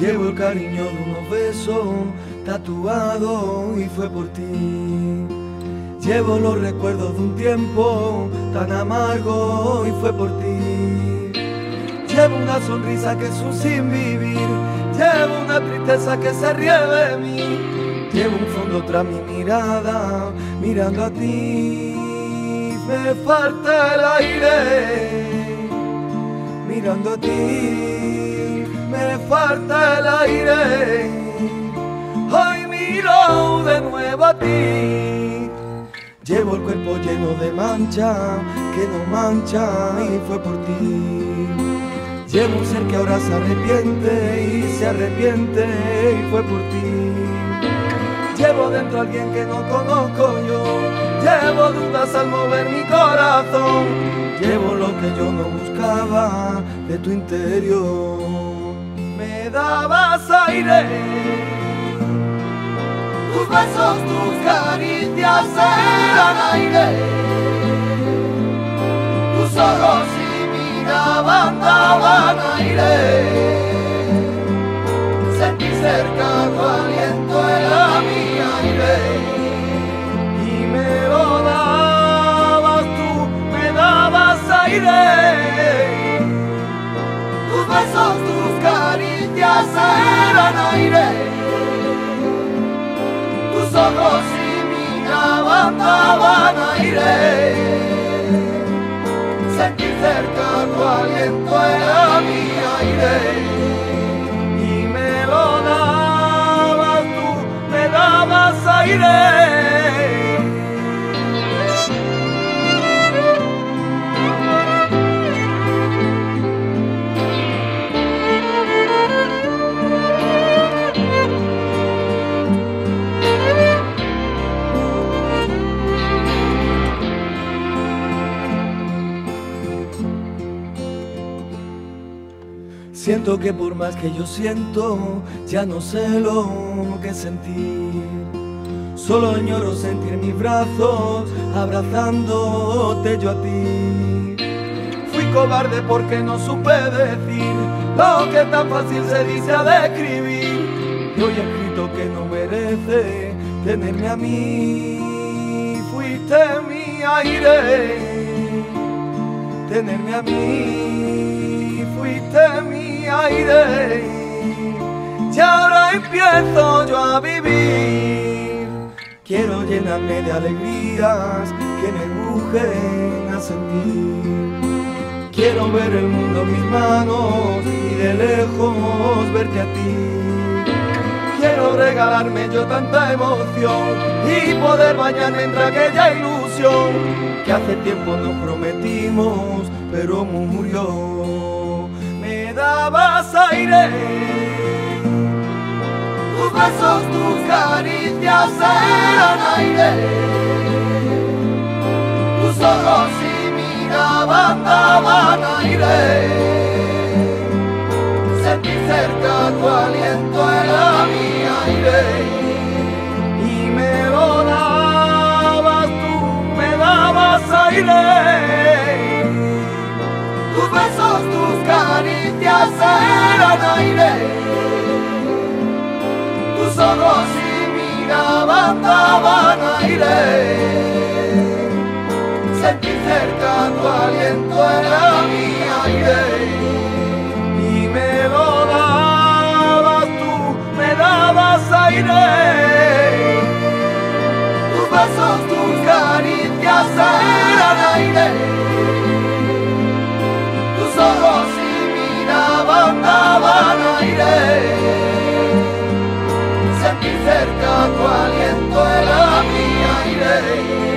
Llevo el cariño de unos besos tatuado y fue por ti. Llevo los recuerdos de un tiempo tan amargo y fue por ti. Llevo una sonrisa que es un sin vivir, llevo una tristeza que se ríe de mí. Llevo un fondo tras mi mirada, mirando a ti. Me falta el aire, mirando a ti. Me falta el aire. Hoy miro de nuevo a ti. Llevo el cuerpo lleno de mancha, que no mancha y fue por ti. Llevo un ser que ahora se arrepiente y se arrepiente y fue por ti. Llevo dentro a alguien que no conozco yo. Llevo dudas al mover mi corazón. Llevo lo que yo no buscaba de tu interior. Me dabas aire. Tus besos, tus caricias eran aire. Tus ojos y miraban daban aire. Sentí cerca tu aliento era mi aire. Y me dabas tú, me dabas aire. Tus besos, tus aire tus ojos y miraban daban aire. Sentí cerca tu aliento era mi aire. Siento que por más que yo siento, ya no sé lo que sentir. Solo añoro sentir mis brazos abrazándote yo a ti. Fui cobarde porque no supe decir lo que tan fácil se dice a describir. Y hoy he escrito que no merece tenerme a mí. Fuiste mi aire, tenerme a mí. Fuiste mi aire. Y ahora empiezo yo a vivir. Quiero llenarme de alegrías que me empujen a sentir. Quiero ver el mundo en mis manos y de lejos verte a ti. Quiero regalarme yo tanta emoción y poder bañarme entre aquella ilusión que hace tiempo nos prometimos, pero murió. Me dabas aire, tus besos, tus caricias eran aire, tus ojos y miraban daban aire. Aire. Tus ojos y miraban daban aire. Sentí cerca tu aliento era mi aire. mi cerca tu aliento era mi aire.